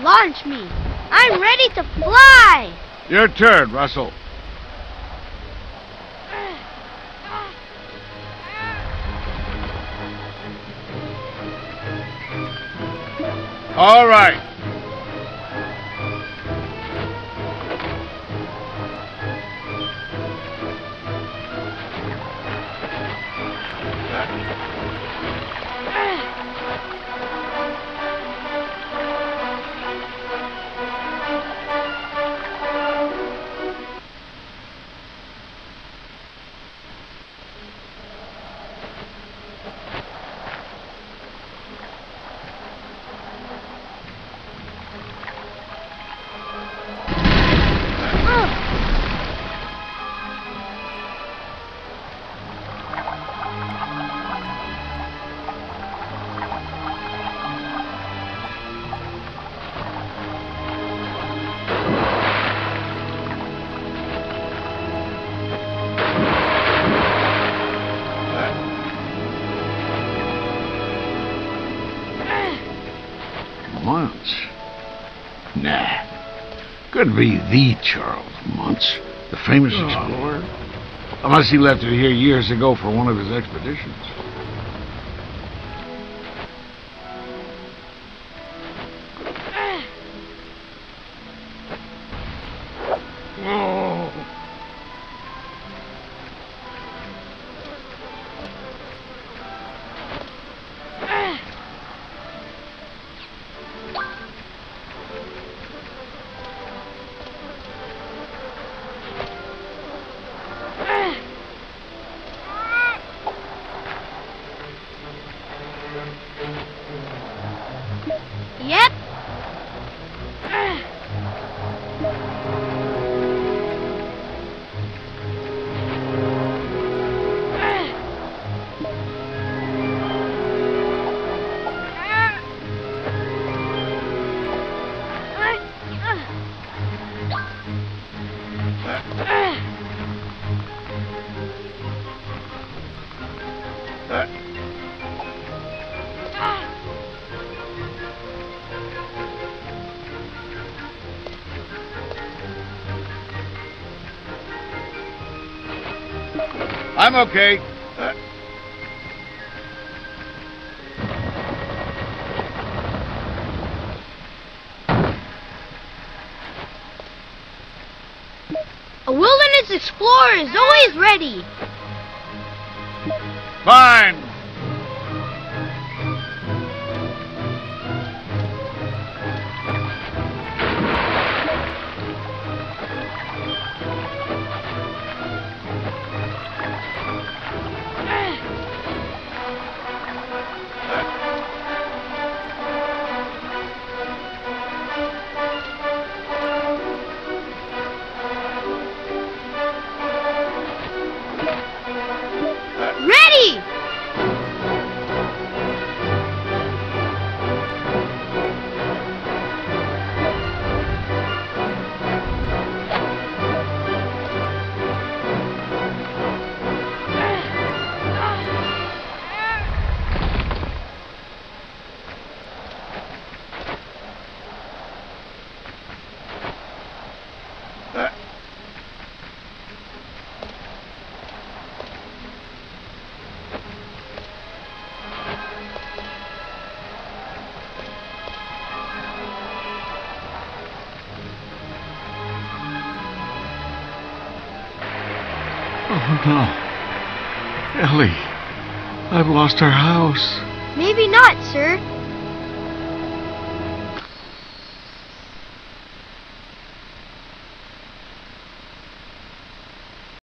Launch me. I'm ready to fly. Your turn, Russell. All right. Muntz? Nah. Couldn't be the Charles Muntz, the famous oh, explorer. Unless he left it here years ago for one of his expeditions. I'm okay. A wilderness explorer is always ready. Fine. Oh, no. Ellie, I've lost our house. Maybe not, sir.